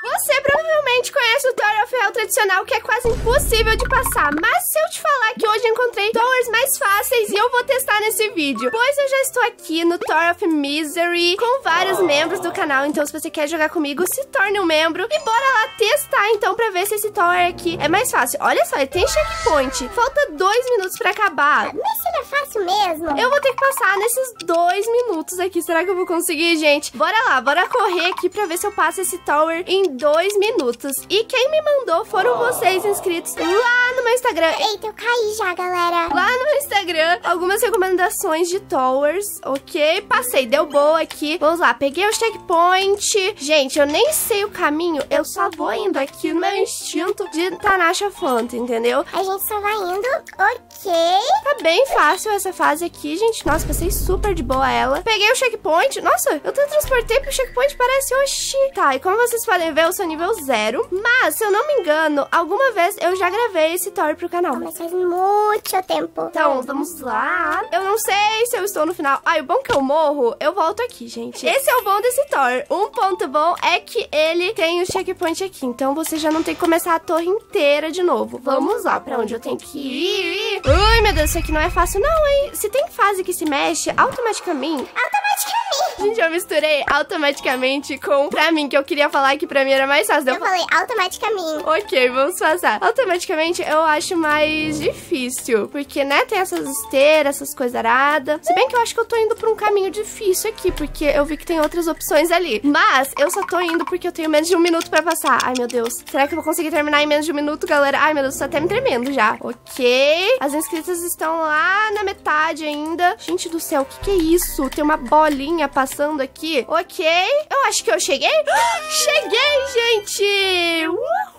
Você provavelmente conhece o Tower of Hell tradicional, que é quase impossível de passar. Mas se eu te falar que hoje encontrei towers mais fáceis e eu vou testar nesse vídeo. Pois eu já estou aqui no Tower of Misery com vários membros do canal. Então se você quer jogar comigo, se torne um membro. E bora lá testar então pra ver se esse tower aqui é mais fácil. Olha só, ele tem checkpoint. Falta dois minutos pra acabar. Mas será fácil mesmo? Eu vou ter que passar nesses dois minutos aqui. Será que eu vou conseguir, gente? Bora lá, bora correr aqui pra ver se eu passo esse tower em dois minutos. E quem me mandou foram vocês inscritos lá no meu Instagram. Eita, eu caí já, galera. Lá no meu Instagram, algumas recomendações de towers, ok? Passei, deu boa aqui. Vamos lá, peguei o checkpoint. Gente, eu nem sei o caminho, eu só vou indo aqui no meu instinto de Tanasha Fanta, entendeu? A gente só vai indo, ok. Tá bem fácil essa fase aqui, gente. Nossa, passei super de boa ela. Peguei o checkpoint. Nossa, eu transportei pro checkpoint, parece, oxi. Tá, e como vocês podem ver, ver, eu sou nível zero. Mas, se eu não me engano, alguma vez eu já gravei esse Thor pro canal. Mas faz muito tempo. Então, vamos lá. Eu não sei se eu estou no final. Ai, o bom que eu morro, eu volto aqui, gente. Esse é o bom desse Thor. Um ponto bom é que ele tem o checkpoint aqui. Então, você já não tem que começar a torre inteira de novo. Vamos lá, pra onde eu tenho que ir. Ui, meu Deus, isso aqui não é fácil não, hein? Se tem fase que se mexe automaticamente... Automaticamente. Gente, eu misturei automaticamente com pra mim, que eu queria falar que pra mim era mais fácil. Eu, eu falei automaticamente. Ok, vamos passar. Automaticamente eu acho mais difícil. Porque, né, tem essas esteiras, essas coisas aradas. Se bem que eu acho que eu tô indo pra um caminho difícil aqui, porque eu vi que tem outras opções ali. Mas eu só tô indo porque eu tenho menos de um minuto pra passar. Ai, meu Deus. Será que eu vou conseguir terminar em menos de um minuto, galera? Ai, meu Deus, tô até me tremendo já. Ok. As inscritas estão lá na metade ainda. Gente do céu, o que, que é isso? Tem uma bolinha passando aqui. Ok. Eu acho que eu cheguei. Cheguei, gente! Uhul!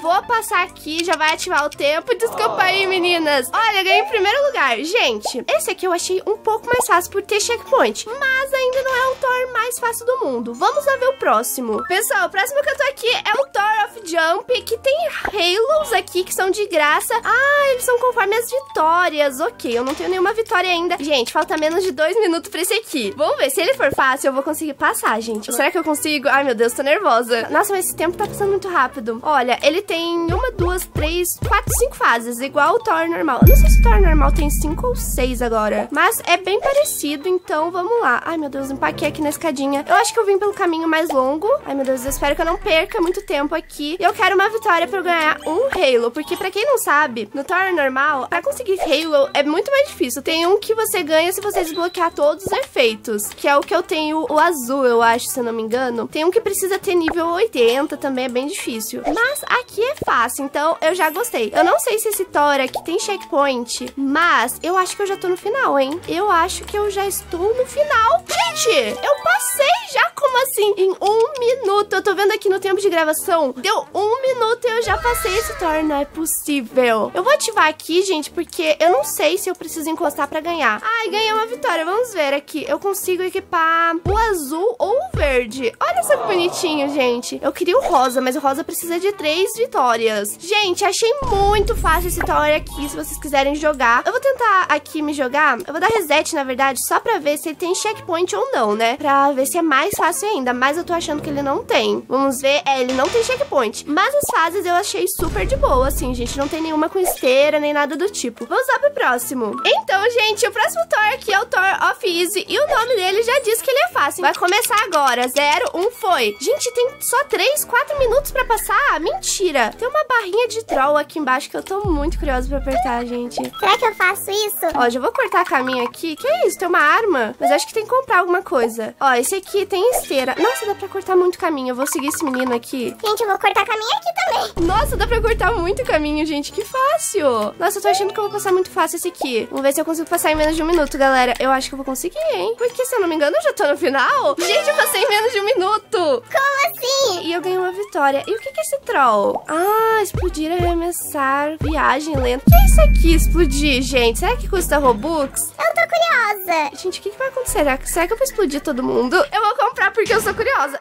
Vou passar aqui, já vai ativar o tempo. Desculpa aí, meninas. Olha, ganhei em primeiro lugar. Gente, esse aqui eu achei um pouco mais fácil por ter checkpoint. Mas ainda não é o Thor mais fácil do mundo. Vamos lá ver o próximo. Pessoal, o próximo que eu tô aqui é o Thor of Jump, que tem Halos aqui que são de graça. Ah, eles são conforme as vitórias. Ok, eu não tenho nenhuma vitória ainda. Gente, falta menos de dois minutos pra esse aqui. Vamos ver, se ele for fácil, eu vou conseguir passar, gente. Será que eu consigo? Ai, meu Deus, tô nervosa. Nossa, mas esse tempo tá passando muito rápido. Olha, ele tem uma, duas, três, quatro, cinco fases, igual o Thor normal. Eu não sei se o Thor normal tem cinco ou seis agora, mas é bem parecido, então vamos lá. Ai, meu Deus, empaquei aqui na escadinha. Eu acho que eu vim pelo caminho mais longo. Ai, meu Deus, eu espero que eu não perca muito tempo aqui. Eu quero uma vitória pra eu ganhar um Halo, porque pra quem não sabe, no Thor normal, pra conseguir Halo é muito mais difícil. Tem um que você ganha se você desbloquear todos os efeitos, que é o que eu tenho, o azul, eu acho, se eu não me engano. Tem um que precisa ter nível 80, também é bem difícil. Mas aqui é fácil, então eu já gostei. Eu não sei se esse Thor aqui tem checkpoint, mas eu acho que eu já tô no final, hein? Eu acho que eu já estou no final. Gente, eu passei já, como assim? Em um minuto. Eu tô vendo aqui no tempo de gravação, deu um minuto e eu já passei esse Thor. Não é possível. Eu vou ativar aqui, gente, porque eu não sei se eu preciso encostar pra ganhar. Ai, ganhei uma vitória. Vamos ver aqui. Eu consigo equipar o azul ou o verde. Olha só que bonitinho, gente. Eu queria o rosa, mas o rosa precisa de três vitórias. Gente, achei muito fácil esse Tower aqui, se vocês quiserem jogar. Eu vou tentar aqui me jogar. Eu vou dar reset, na verdade, só pra ver se ele tem checkpoint ou não, né? Pra ver se é mais fácil ainda. Mas eu tô achando que ele não tem. Vamos ver. É, ele não tem checkpoint. Mas as fases eu achei super de boa, assim, gente. Não tem nenhuma com esteira, nem nada do tipo. Vamos lá pro próximo. Então, gente, o próximo Thor aqui é o Thor of Easy. E o nome dele já diz que ele é fácil. Vai começar agora. Zero, um, foi. Gente, tem só três, quatro minutos pra passar? Mentira. Tem uma barrinha de troll aqui embaixo que eu tô muito curiosa pra apertar, gente. Será que eu faço isso? Ó, já vou cortar caminho aqui. Que é isso? Tem uma arma? Mas acho que tem que comprar alguma coisa. Ó, esse aqui tem esteira. Nossa, dá pra cortar muito caminho. Eu vou seguir esse menino aqui. Gente, eu vou cortar caminho aqui também. Nossa, dá pra cortar muito caminho, gente. Que fácil. Nossa, eu tô achando que eu vou passar muito fácil esse aqui. Vamos ver se eu consigo passar em menos de um minuto, galera. Eu acho que eu vou conseguir, hein? Porque, se eu não me engano, eu já tô no final. Gente, eu passei em menos de um minuto. Como assim? E eu ganhei uma vitória. E o que, que é esse troll? Ah, explodir, arremessar, viagem lenta. O que é isso aqui, explodir, gente? Será que custa Robux? Eu tô curiosa. Gente, o que, que vai acontecer? Será que, será que eu vou explodir todo mundo? Eu vou comprar porque eu sou curiosa.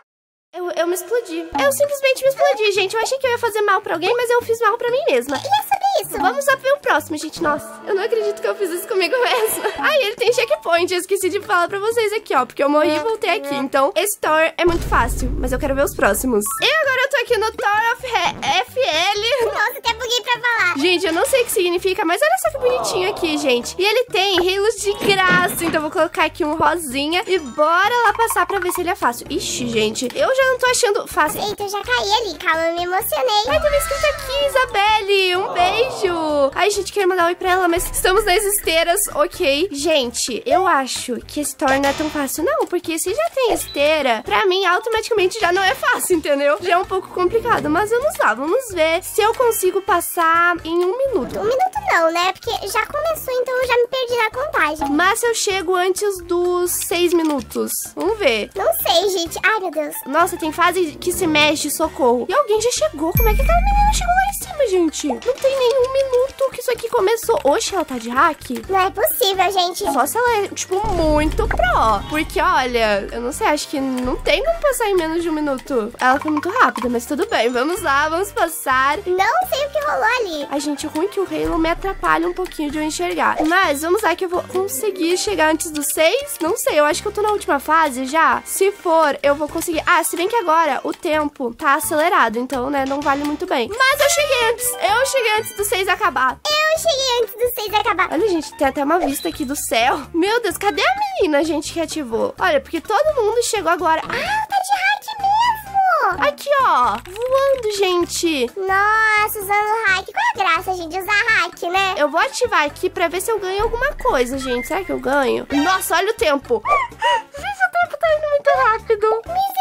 Eu, eu me explodi. Eu simplesmente me explodi, gente. Eu achei que eu ia fazer mal pra alguém, mas eu fiz mal pra mim mesma. E é isso? Vamos lá ver o próximo, gente. Nossa, eu não acredito que eu fiz isso comigo mesma. Ai, ele tem checkpoint. Eu esqueci de falar pra vocês aqui, ó. Porque eu morri e voltei aqui. Então, esse Thor é muito fácil. Mas eu quero ver os próximos. E agora eu tô aqui no Tower of He- FL. Nossa, até buguei pra falar. Gente, eu não sei o que significa, mas olha só que bonitinho aqui, gente. E ele tem reilos de graça, então eu vou colocar aqui um rosinha e bora lá passar pra ver se ele é fácil. Ixi, gente, eu já não tô achando fácil. Eita, eu já caí ali. Calma, eu me emocionei. Ai, tem escrito aqui, Isabelle. Um beijo. Ai, gente, queria mandar um oi pra ela, mas estamos nas esteiras, ok. Gente, eu acho que esse Thor não é tão fácil, não. Porque se já tem esteira, pra mim, automaticamente já não é fácil, entendeu? Já é um pouco complicado. Mas vamos lá, vamos ver se eu consigo passar em um minuto. Um minuto não, né? Porque já começou, então eu já me perdi na contagem. Mas se eu chego antes dos seis minutos. Vamos ver. Não sei, gente. Ai, meu Deus. Nossa, tem fase que se mexe, socorro. E alguém já chegou. Como é que aquela menina chegou lá em cima, gente? Não tem nenhum minuto que isso aqui começou. Oxe, ela tá de hack? Não é possível, gente. Só se ela é, tipo, muito pro. Porque, olha, eu não sei, acho que não tem como passar em menos de um minuto. Ela foi muito rápida, mas tudo bem. Vamos lá, vamos passar. Não sei o que rolou ali. Ai, gente, ruim que o Halo me atrapalha um pouquinho de eu enxergar. Mas vamos lá que eu vou conseguir chegar antes dos seis. Não sei, eu acho que eu tô na última fase já. Se for, eu vou conseguir. Ah, se bem que agora o tempo tá acelerado, então, né, não vale muito bem. Mas eu cheguei antes. Eu cheguei antes dos seis acabar. Eu cheguei antes dos seis acabar. Olha, gente, tem até uma vista aqui do céu. Meu Deus, cadê a menina, gente, que ativou? Olha, porque todo mundo chegou agora. Ah, Tá de hack mesmo. aqui, ó. Voando, gente. Nossa, usando hack. Qual é a graça, gente, usar hack, né? Eu vou ativar aqui pra ver se eu ganho alguma coisa, gente. Será que eu ganho? Nossa, olha o tempo. Gente, o tempo tá indo muito rápido. Misericórdia.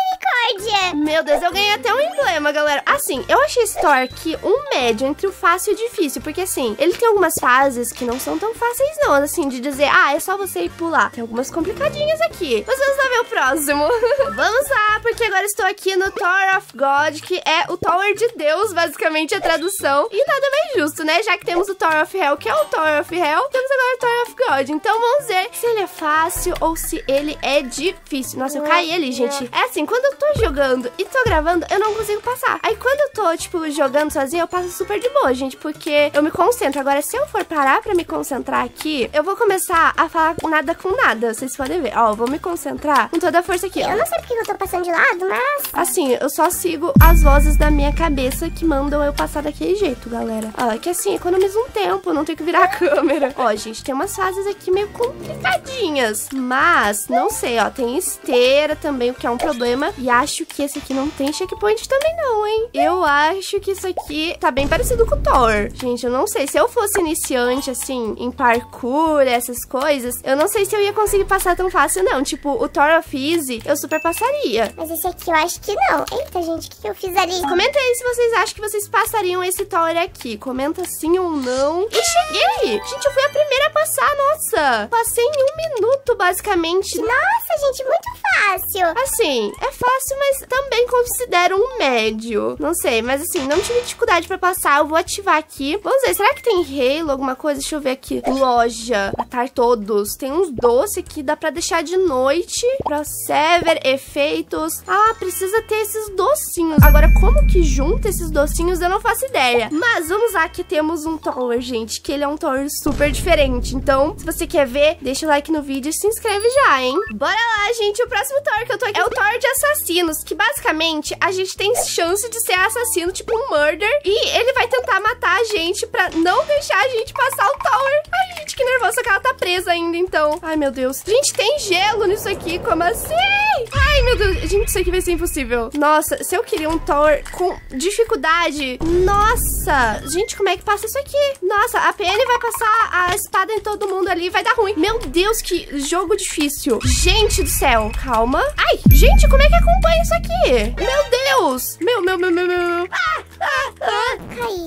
Meu Deus, eu ganhei até um emblema, galera. Assim, eu achei esse Thor aqui um médio entre o fácil e o difícil. Porque, assim, ele tem algumas fases que não são tão fáceis, não. Assim, de dizer, ah, é só você ir pular. Tem algumas complicadinhas aqui. Mas vamos lá ver o próximo. vamos lá, porque agora estou aqui no Tower of God, que é o Tower de Deus, basicamente, a tradução. E nada mais justo, né? Já que temos o Tower of Hell, que é o Tower of Hell, temos agora o Tower of God. Então vamos ver se ele é fácil ou se ele é difícil. Nossa, eu caí ali, gente. É assim, quando eu tô jogando e tô gravando, eu não consigo passar. Aí quando tô, tipo, jogando sozinha, eu passo super de boa, gente, porque eu me concentro. Agora, se eu for parar pra me concentrar aqui, eu vou começar a falar nada com nada. Vocês podem ver. Ó, eu vou me concentrar com toda a força aqui, ó. Eu não sei porque eu tô passando de lado, mas... Assim, eu só sigo as vozes da minha cabeça que mandam eu passar daquele jeito, galera. Ó, que assim, economiza um tempo, não tem que virar a câmera. Ó, gente, tem umas fases aqui meio complicadinhas. Mas, não sei, ó, tem esteira também, o que é um problema. E acho que esse aqui não tem checkpoint também não, hein? Eu acho que isso aqui tá bem parecido com o Thor. Gente, eu não sei. Se eu fosse iniciante, assim, em parkour, essas coisas, eu não sei se eu ia conseguir passar tão fácil, não. Tipo, o Thor of Easy, eu super passaria. Mas esse aqui eu acho que não. Eita, gente, o que, que eu fiz ali? Comenta aí se vocês acham que vocês passariam esse Tower aqui. Comenta sim ou não. E cheguei! Gente, eu fui a primeira a passar, nossa! Passei em um minuto, basicamente. Nossa, gente, muito fácil. Assim, é fácil, mas também considero um médio. Não sei, mas assim, não tive dificuldade pra passar. Eu vou ativar aqui. Vamos ver, será que tem Halo, alguma coisa? Deixa eu ver aqui. Loja. Matar todos. Tem uns doces aqui, dá pra deixar de noite. Prosever, efeitos. Ah, precisa ter esses docinhos. Agora, como que junta esses docinhos, eu não faço ideia. Mas vamos lá que temos um Tower, gente, que ele é um Tower super diferente. Então, se você quer ver, deixa o like no vídeo e se inscreve já, hein? Bora lá, gente. O próximo Tower que eu tô aqui é o Tower de assassinos, que basicamente a gente tem chance de ser assassino, tipo um murder, e ele vai tentar matar a gente pra não deixar a gente passar o Tower. Ai, gente, que nervosa que ela tá presa ainda, então. Ai, meu Deus. Gente, tem gelo nisso aqui, como assim? Ai, meu Deus. Gente, isso aqui vai ser impossível. Nossa, se eu queria um Tower com dificuldade... Nossa! Gente, como é que passa isso aqui? Nossa, a PN vai passar a espada em todo mundo ali, vai dar ruim. Meu Deus, que jogo difícil. Gente do céu, calma. Ai, gente, como é que acompanha isso aqui? Meu Deus! Meu, meu, meu, meu, meu. Ah, ah, ah.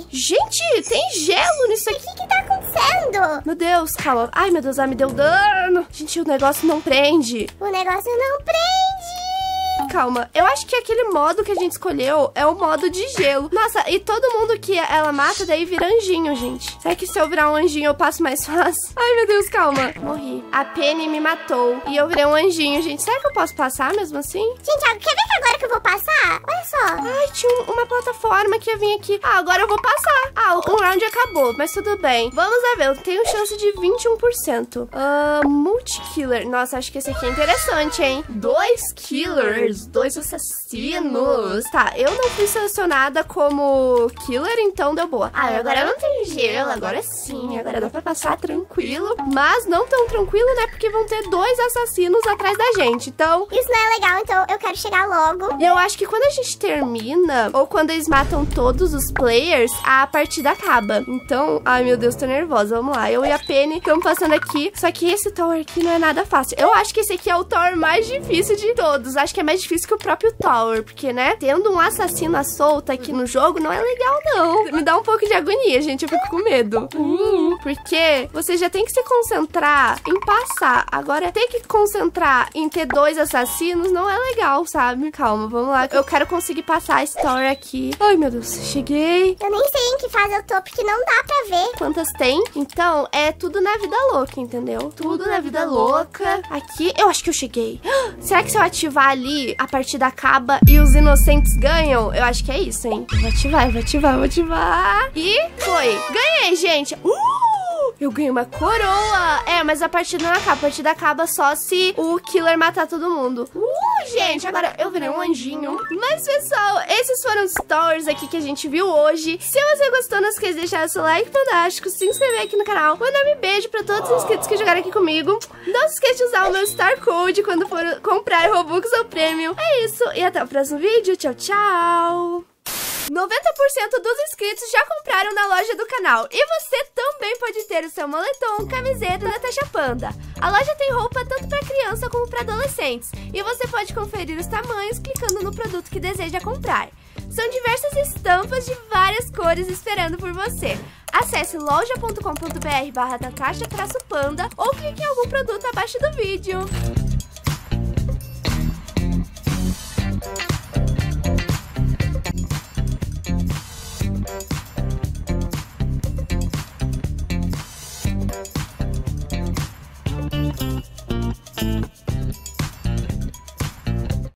Gente, tem gelo nisso O aqui. que que tá acontecendo? Meu Deus, calma. Ai, meu Deus, ela me deu dano. Gente, o negócio não prende. O negócio não prende. Calma, eu acho que aquele modo que a gente escolheu é o modo de gelo. Nossa, e todo mundo que ela mata daí vira anjinho, gente. Será que se eu virar um anjinho eu passo mais fácil? Ai, meu Deus, calma. Morri. A Penny me matou e eu virei um anjinho, gente. Será que eu posso passar mesmo assim? Gente, quer ver que agora que eu vou passar? Olha só. Ai, tinha um- uma plataforma que ia vir aqui. Ah, agora eu vou passar. Ah, um round acabou, mas tudo bem. Vamos lá ver, eu tenho chance de 21%. Ah, multikiller. Nossa, acho que esse aqui é interessante, hein? Dois killers. Stores, dois assassinos. Tá, eu não fui selecionada como killer, então deu boa. Ah, agora não tem gelo, agora sim, agora dá pra passar tranquilo. Mas não tão tranquilo, né? Porque vão ter dois assassinos atrás da gente, então... Isso não é legal, então eu quero chegar logo. Eu acho que quando a gente termina, ou quando eles matam todos os players, a partida acaba. Então, ai meu Deus, tô nervosa. Vamos lá, eu e a Penny estamos passando aqui. Só que esse tower aqui não é nada fácil. Eu acho que esse aqui é o tower mais difícil de todos. Acho que é mais difícil que o próprio tower, porque, né, tendo um assassino à solta aqui no jogo não é legal, não. Me dá um pouco de agonia, gente. Eu fico com medo. Uh, porque você já tem que se concentrar em passar. Agora, ter que concentrar em ter dois assassinos não é legal, sabe? Calma, vamos lá. Eu quero conseguir passar a story aqui. Ai, meu Deus. Cheguei. Eu nem sei em que fase eu tô, porque não dá pra ver. Quantas tem? Então, é tudo na vida louca, entendeu? Tudo na vida louca. Aqui, eu acho que eu cheguei. Será que se eu ativar ali, a partida acaba e os inocentes ganham? Eu acho que é isso, hein? Vou ativar, vou ativar, vou ativar. E foi. Ganhei, gente. Uh! Eu ganhei uma coroa. É, mas a partida não acaba. A partida acaba só se o killer matar todo mundo. Uh, gente, agora eu virei um anjinho. Mas, pessoal, esses foram os stories aqui que a gente viu hoje. Se você gostou, não esqueça de deixar o seu like fantástico, se inscrever aqui no canal. Um enorme beijo pra todos os inscritos que jogaram aqui comigo. Não se esqueça de usar o meu Star Code quando for comprar Robux ou Premium. É isso, e até o próximo vídeo. Tchau, tchau! 90% dos inscritos já compraram na loja do canal e você também pode ter o seu moletom, camiseta da Tasha Panda. A loja tem roupa tanto para criança como para adolescentes e você pode conferir os tamanhos clicando no produto que deseja comprar. São diversas estampas de várias cores esperando por você. Acesse loja.com.br barra Panda ou clique em algum produto abaixo do vídeo.